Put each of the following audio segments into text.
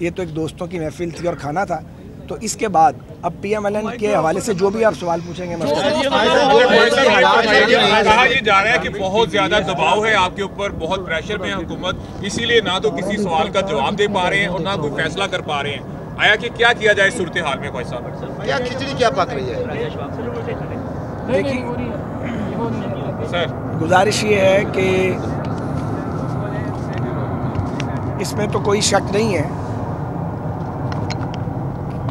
یہ تو ایک دوستوں کی محفل تھی اور کھانا تھا۔ تو اس کے بعد اب پی ایم ایل این کے حوالے سے جو بھی آپ سوال پوچھیں گے کہا یہ جا رہا ہے کہ بہت زیادہ دباؤ ہے آپ کے اوپر بہت پریشر میں ہے حکومت اسی لیے نہ تو کسی سوال کا جواب دے پا رہے ہیں اور نہ کوئی فیصلہ کر پا رہے ہیں۔ آیا کہ کیا کیا جائے صورتحال میں کوئی صاحب؟ کیا کھچڑی کیا پک رہی ہے؟ دیکھیے سر گزارش یہ ہے کہ اس میں تو کوئی شک نہیں ہے۔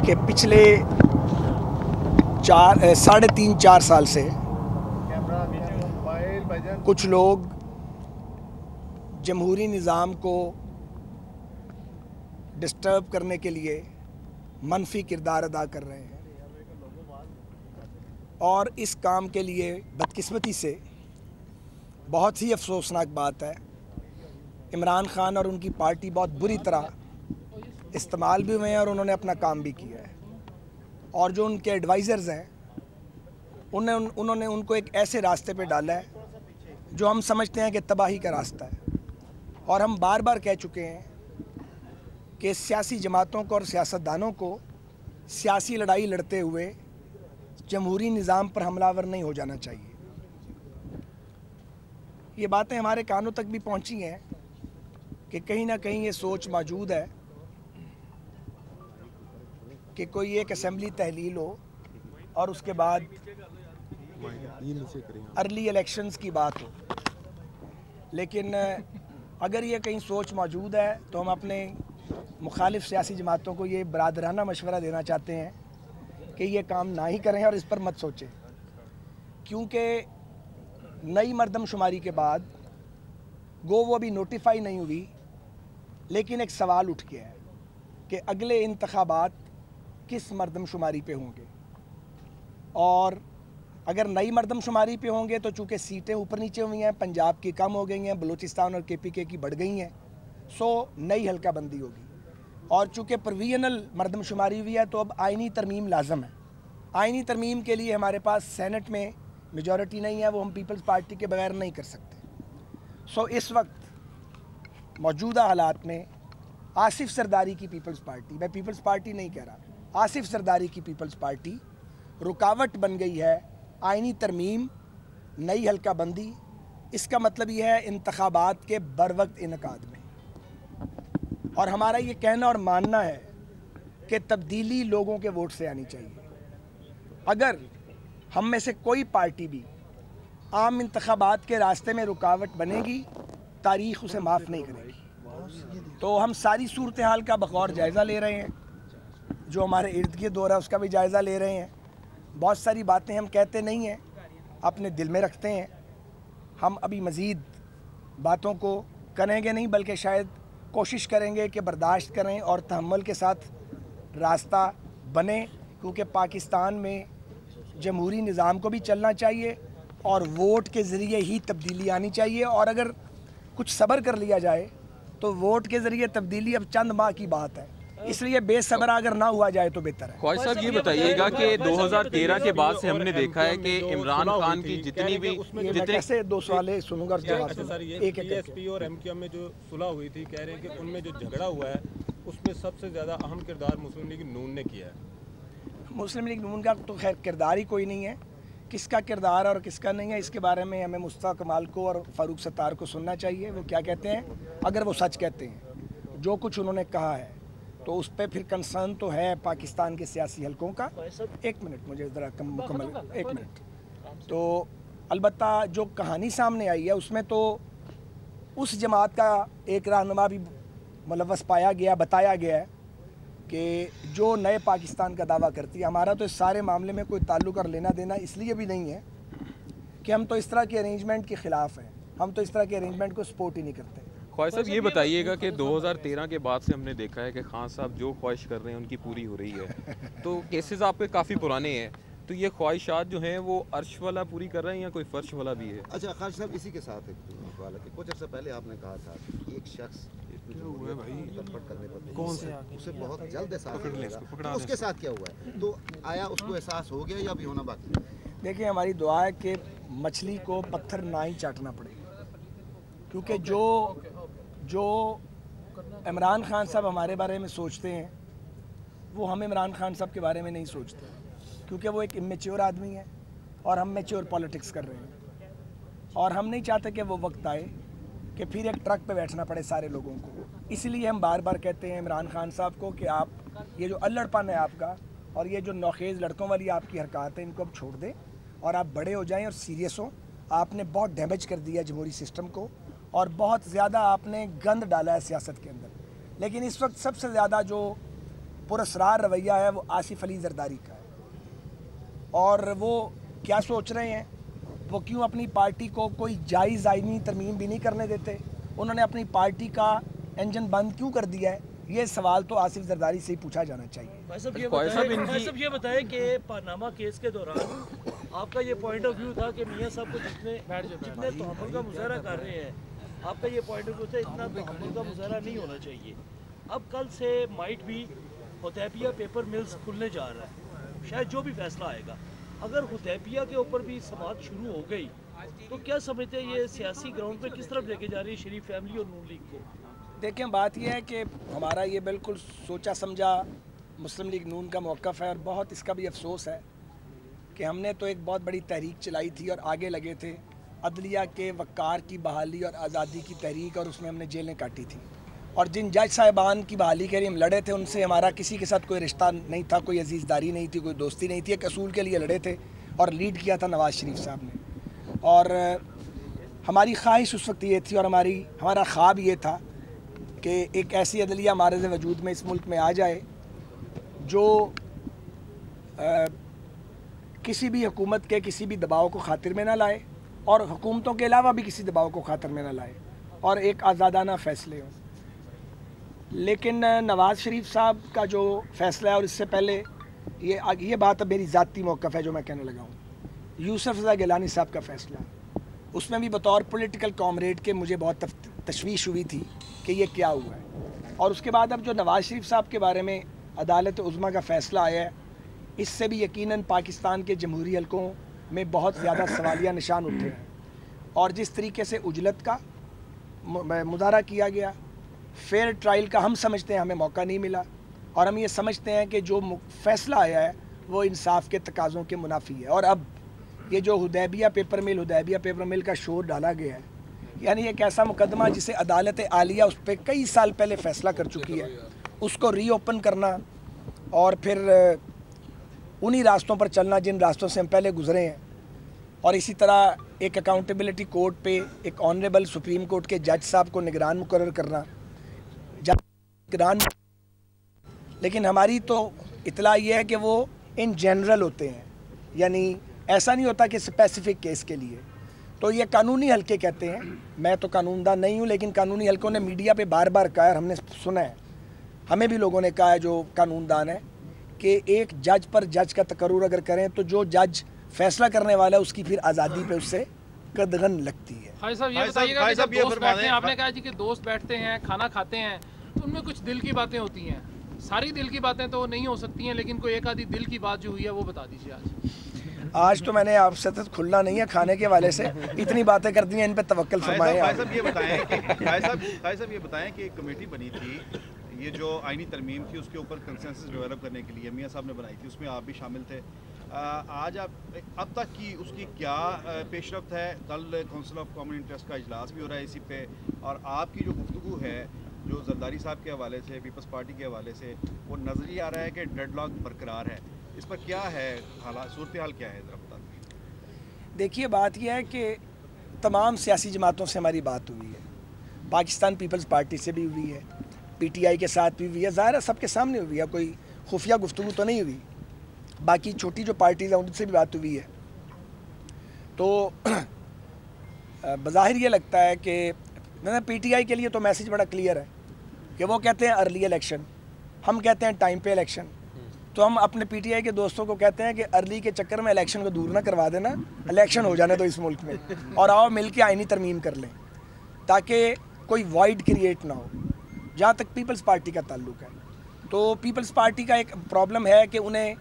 کہ پچھلے چار ساڑھے تین، چار سال سے کچھ لوگ جمہوری نظام کو ڈسٹرب کرنے کے لیے منفی کردار ادا کر رہے ہیں۔ اور اس کام کے لیے بدقسمتی سے بہت ہی افسوسناک بات ہے۔ عمران خان اور ان کی پارٹی بہت بری طرح استعمال بھی ہوئے ہیں اور انہوں نے اپنا کام بھی کیا ہے۔ اور جو ان کے ایڈوائزرز ہیں، انہیں انہوں نے ان کو ایک ایسے راستے پہ ڈالا ہے جو ہم سمجھتے ہیں کہ تباہی کا راستہ ہے۔ اور ہم بار بار کہہ چکے ہیں کہ سیاسی جماعتوں کو اور سیاستدانوں کو سیاسی لڑائی لڑتے ہوئے جمہوری نظام پر حملہ ور نہیں ہو جانا چاہیے۔ یہ باتیں ہمارے کانوں تک بھی پہنچی ہیں کہ کہیں نہ کہیں یہ سوچ موجود ہے کہ کوئی ایک اسمبلی تحلیل ہو اور اس کے بعد ارلی الیکشنز کی بات ہو۔ لیکن، اگر یہ کہیں سوچ موجود ہے تو ہم اپنے مخالف سیاسی جماعتوں کو یہ برادرانہ مشورہ دینا چاہتے ہیں کہ یہ کام نہ ہی کریں اور اس پر مت سوچیں۔ کیونکہ نئی مردم شماری کے بعد گو وہ ابھی نوٹیفائی نہیں ہوئی، لیکن ایک سوال اٹھ گیا ہے کہ اگلے انتخابات کس مردم شماری پہ ہوں گے؟ اور اگر نئی مردم شماری پہ ہوں گے تو چونکہ سیٹیں اوپر نیچے ہوئی ہیں، پنجاب کی کم ہو گئی ہیں، بلوچستان اور کے پی کے کی بڑھ گئی ہیں، سو نئی حلقہ بندی ہوگی۔ اور چونکہ پروینل مردم شماری ہوئی ہے تو اب آئینی ترمیم لازم ہے۔ آئینی ترمیم کے لیے ہمارے پاس سینٹ میں میجورٹی نہیں ہے، وہ ہم پیپلز پارٹی کے بغیر نہیں کر سکتے۔ سو اس وقت موجودہ حالات میں آصف سرداری کی پیپلز پارٹی میں پیپلز پارٹی نہیں کہہ رہا۔ آصف سرداری کی پیپلز پارٹی، رکاوٹ بن گئی ہے، آئینی ترمیم، نئی حلقہ بندی، اس کا مطلب یہ ہے انتخابات کے بر وقت انعقاد میں۔ اور ہمارا یہ کہنا اور ماننا ہے کہ تبدیلی لوگوں کے ووٹ سے آنی چاہیے۔ اگر ہم میں سے کوئی پارٹی بھی عام انتخابات کے راستے میں رکاوٹ بنے گی، تاریخ اسے معاف نہیں کرے گی۔ تو ہم ساری صورتحال کا بغور جائزہ لے رہے ہیں۔ جو ہمارے ارد گرد ہو رہا ہے، اس کا بھی جائزہ لے رہے ہیں۔ بہت ساری باتیں ہم کہتے نہیں ہیں، اپنے دل میں رکھتے ہیں۔ ہم ابھی مزید باتوں کو کریں گے نہیں، بلکہ شاید کوشش کریں گے کہ برداشت کریں اور تحمل کے ساتھ راستہ بنے کیونکہ پاکستان میں جمہوری نظام کو بھی چلنا چاہیے اور ووٹ کے ذریعے ہی تبدیلی آنی چاہیے۔ اور اگر کچھ صبر کر لیا جائے، تو ووٹ کے ذریعے تبدیلی اب چند ماہ کی بات ہے۔ اس لیے بے صبر اگر نہ ہوا جائے تو بہتر ہے۔ خواہش صاحب یہ بتائیے گا کہ دو ہزار تیرہ کے بعد سے ہم نے دیکھا ہے کہ عمران خان کی جتنی بھی جتنے کیسے دو سوالے سنوں گا ایک ایس پی اور ایم کیو ایم میں جو صلح ہوئی تھی کہہ رہے ہیں کہ ان میں جو جھگڑا ہوا ہے اس میں سب سے زیادہ اہم کردار مسلم لیگ نون نے کیا ہے۔ مسلم لیگ نون کا تو خیر کردار ہی کوئی نہیں ہے۔ کس کا کردار اور کس کا نہیں ہے اس کے بارے میں ہمیں مصطفیٰ کمال کو اور فاروق ستار کو سننا چاہیے۔ وہ کیا کہتے ہیں؟ اگر وہ سچ کہتے ہیں۔ جو کچھ انہوں نے کہا ہے۔ تو اس پہ پھر کنسرن تو ہے پاکستان کے سیاسی حلقوں کا۔ ایک منٹ مجھے ذرا کم مکمل ایک منٹ۔ تو البتہ جو کہانی سامنے آئی ہے اس میں تو اس جماعت کا ایک رہنما بھی ملوث پایا گیا بتایا گیا ہے کہ جو نئے پاکستان کا دعویٰ کرتی ہے ہمارا تو اس سارے معاملے میں کوئی تعلق اور لینا دینا اس لیے بھی نہیں ہے کہ ہم تو اس طرح کے ارینجمنٹ کے خلاف ہیں۔ ہم تو اس طرح کے ارینجمنٹ کو سپورٹ ہی نہیں کرتے۔ خواہش صاحب یہ بتائیے گا کہ دو ہزار تیرہ کے بعد سے ہم نے دیکھا ہے کہ خان صاحب جو خواہش کر رہے ہیں ان کی پوری ہو رہی ہے۔ تو کیسز آپ کے کافی پرانے ہیں۔ تو یہ خواہشات جو ہیں وہ عرش والا پوری کر رہے ہیں یا کوئی فرش والا بھی ہے؟ اچھا خالد صاحب اسی کے ساتھ ایک کہ کچھ عرصہ پہلے آپ نے کہا تھا کہ ایک شخص کرنے پر کون سے؟ اسے بہت جلد احساس ہوگا۔ تو اس کے ساتھ کیا ہوا ہے؟ تو آیا اس کو احساس ہو گیا یا ابھی ہونا باقی دیکھیں ہماری دعا ہے کہ مچھلی کو پتھر نہ ہی چاٹنا پڑے۔ کیونکہ جو جو عمران خان صاحب ہمارے بارے میں سوچتے ہیں، وہ ہم عمران خان صاحب کے بارے میں نہیں سوچتے۔ کیونکہ وہ ایک امیچور آدمی ہے اور ہم میچور پالیٹکس کر رہے ہیں۔ اور ہم نہیں چاہتے کہ وہ وقت آئے کہ پھر ایک ٹرک پہ بیٹھنا پڑے سارے لوگوں کو۔ اسی لیے ہم بار بار کہتے ہیں عمران خان صاحب کو کہ آپ، یہ جو الڑ پن ہے آپ کا اور یہ جو نوخیز لڑکوں والی آپ کی حرکات ہیں، ان کو اب چھوڑ دیں اور آپ بڑے ہو جائیں اور سیریس ہوں۔ آپ نے بہت ڈیمیج کر دیا جمہوری سسٹم کو۔ اور بہت زیادہ آپ نے گند ڈالا ہے سیاست کے اندر۔ لیکن اس وقت سب سے زیادہ جو پرسرار رویہ ہے وہ آصف علی زرداری کا ہے۔ اور وہ کیا سوچ رہے ہیں؟ وہ کیوں اپنی پارٹی کو کوئی جائز آئینی ترمیم بھی نہیں کرنے دیتے؟ انہوں نے اپنی پارٹی کا انجن بند کیوں کر دیا ہے؟ یہ سوال تو آصف زرداری سے ہی پوچھا جانا چاہیے۔ بھائی صاحب یہ بتائیں بھائی صاحب یہ بتائیں کہ پانامہ کیس کے دوران آپ کا یہ پوائنٹ آف ویو تھا کہ میاں صاحب کو جتنے جتنے کا مظاہرہ کر رہے ہیں آپ کا یہ پوائنٹ آف ویو تھا اتنا تحمل کا مظاہرہ نہیں ہونا چاہیے۔ اب کل سے مائٹ بھی حدیبیہ پیپر ملز کھلنے جا رہا ہے۔ شاید جو بھی فیصلہ آئے گا۔ اگر حدیبیہ کے اوپر بھی سماعت شروع ہو گئی، تو کیا سمجھتے ہیں یہ سیاسی گراؤنڈ پہ کس طرف لے کے جا رہی ہے شریف فیملی اور نون لیگ کو؟ دیکھیں، بات یہ ہے کہ ہمارا یہ بالکل سوچا سمجھا مسلم لیگ نون کا موقف ہے اور بہت اس کا بھی افسوس ہے کہ ہم نے تو ایک بہت بڑی تحریک چلائی تھی اور آگے لگے تھے۔ عدلیہ کے وقار کی بحالی اور آزادی کی تحریک اور اس میں ہم نے جیلیں کاٹی تھیں۔ اور جن جج صاحبان کی بحالی کے لیے ہم لڑے تھے، ان سے ہمارا کسی کے ساتھ کوئی رشتہ نہیں تھا، کوئی عزیز داری نہیں تھی، کوئی دوستی نہیں تھی، ایک اصول کے لیے لڑے تھے اور لیڈ کیا تھا نواز شریف صاحب نے۔ اور ہماری خواہش اس وقت یہ تھی اور ہماری، ہمارا خواب یہ تھا کہ ایک ایسی عدلیہ مارز وجود میں اس ملک میں آ جائے جو کسی بھی حکومت کے کسی بھی دباؤ کو خاطر میں نہ لائے۔ اور حکومتوں کے علاوہ بھی کسی دباؤ کو خاطر میں نہ لائے اور ایک آزادانہ فیصلے ہوں۔ لیکن نواز شریف صاحب کا جو فیصلہ ہے اور اس سے پہلے یہ یہ بات اب میری ذاتی موقف ہے جو میں کہنے لگا ہوں۔ یوسف رضا گیلانی صاحب کا فیصلہ اس میں بھی بطور پولیٹیکل کامریڈ کے مجھے بہت تشویش ہوئی تھی کہ یہ کیا ہوا ہے۔ اور اس کے بعد اب جو نواز شریف صاحب کے بارے میں عدالت عظمہ کا فیصلہ آیا ہے، اس سے بھی یقیناً پاکستان کے جمہوری حلقوں میں بہت زیادہ سوالیہ نشان اٹھے ہیں۔ اور جس طریقے سے اجلت کا مظاہرہ کیا گیا، فیئر ٹرائل کا ہم سمجھتے ہیں، ہمیں موقع نہیں ملا۔ اور ہم یہ سمجھتے ہیں کہ جو فیصلہ آیا ہے، وہ انصاف کے تقاضوں کے منافی ہے۔ اور اب یہ جو ہدیبیہ پیپر مل، ہدیبیہ پیپر مل کا شور ڈالا گیا ہے۔ یعنی ایک ایسا مقدمہ جسے عدالت عالیہ اس پہ کئی سال پہلے فیصلہ کر چکی ہے۔ اس کو ری اوپن کرنا اور پھر انہی راستوں پر چلنا جن راستوں سے ہم پہلے گزرے ہیں۔ اور اسی طرح ایک اکاؤنٹیبلٹی کورٹ پہ ایک آنریبل سپریم کورٹ کے جج صاحب کو نگران مقرر کرنا۔ نگران لیکن ہماری تو اطلاع یہ ہے کہ وہ ان جنرل ہوتے ہیں۔ یعنی ایسا نہیں ہوتا کہ اسپیسیفک کیس کے لیے۔ تو یہ قانونی حلقے کہتے ہیں۔ میں تو قانون دان نہیں ہوں، لیکن قانونی حلقوں نے میڈیا پہ بار بار کہا ہے ہم نے سنا ہے۔ ہمیں بھی لوگوں نے کہا ہے جو قانون دان ہے کہ ایک جج پر جج کا تقرر اگر کریں تو جو جج فیصلہ کرنے والا ہے اس کی پھر آزادی پہ اس سے قدغن لگتی ہے۔ خواہ صاحب یہ بتائیے گا کہ دوست بیٹھتے ہیں آپ نے کہا جی کہ دوست بیٹھتے ہیں کھانا کھاتے ہیں تو ان میں کچھ دل کی باتیں ہوتی ہیں۔ ساری دل کی باتیں تو نہیں ہو سکتی ہیں لیکن کوئی ایک آدھی دل کی بات جو ہوئی ہے وہ بتا دیجیے آج۔ آج تو میں نے آپ سے کھلنا نہیں ہے کھانے کے والے سے اتنی باتیں کر دی ہیں ان پہ توکل فرمائے صاحب یہ بتائیں کہ صاحب یہ بتائیں کہ ایک کمیٹی بنی تھی یہ جو آئینی ترمیم تھی اس کے اوپر کنسنسس ڈیولپ کرنے کے لیے میاں صاحب نے بنائی تھی، اس میں آپ بھی شامل تھے۔ آج آپ، اب تک کی اس کی کیا پیش رفت ہے؟ کل کونسل آف کامن انٹرسٹ کا اجلاس بھی ہو رہا ہے اسی پہ۔ اور آپ کی جو گفتگو ہے، جو زرداری صاحب کے حوالے سے پیپلز پارٹی کے حوالے سے، وہ نظر ہی آ رہا ہے کہ ڈیڈ لاک برقرار ہے۔ اس پر کیا ہے حالات صورتحال کیا ہے ذرا دیکھیے، بات یہ ہے کہ تمام سیاسی جماعتوں سے ہماری بات ہوئی ہے۔ پاکستان پیپلز پارٹی سے بھی ہوئی ہے۔ پی ٹی آئی کے ساتھ بھی ہوئی ہے، ظاہر ہے سب کے سامنے ہوئی ہے، کوئی خفیہ گفتگو تو نہیں ہوئی۔ باقی چھوٹی جو پارٹیز ہیں، ان سے بھی بات ہوئی ہے۔ تو بظاہر یہ لگتا ہے کہ میں پی ٹی آئی کے لیے تو میسیج بڑا کلیئر ہے کہ وہ کہتے ہیں ارلی الیکشن ہم کہتے ہیں ٹائم پہ الیکشن تو ہم اپنے پی ٹی آئی کے دوستوں کو کہتے ہیں کہ ارلی کے چکر میں الیکشن کو دور نہ کروا دینا الیکشن ہو جانے تو اس ملک میں۔ اور آؤ مل کے آئینی ترمیم کر لیں، تاکہ کوئی وائڈ کریٹ نہ ہو۔ جہاں تک پیپلز پارٹی کا تعلق ہے۔ تو پیپلز پارٹی کا ایک پرابلم ہے کہ انہیں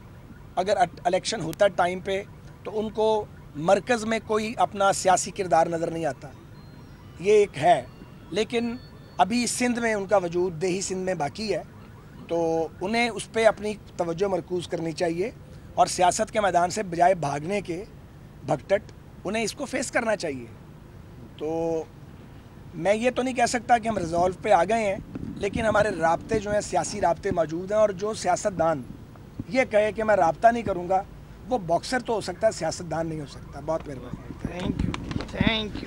اگر الیکشن ہوتا ہے ٹائم پہ، تو ان کو مرکز میں کوئی اپنا سیاسی کردار نظر نہیں آتا۔ یہ ایک ہے۔ لیکن ابھی سندھ میں ان کا وجود دیہی سندھ میں باقی ہے۔ تو انہیں اس پہ اپنی توجہ مرکوز کرنی چاہیے۔ اور سیاست کے میدان سے بجائے بھاگنے کے بھگٹٹ انہیں اس کو فیس کرنا چاہیے۔ تو میں یہ تو نہیں کہہ سکتا کہ ہم ریزولو پہ آ گئے ہیں۔ لیکن ہمارے رابطے جو ہیں، سیاسی رابطے موجود ہیں اور جو سیاست دان یہ کہے کہ میں رابطہ نہیں کروں گا، وہ باکسر تو ہو سکتا ہے سیاست دان نہیں ہو سکتا۔ بہت مہربانی۔ Thank you thank you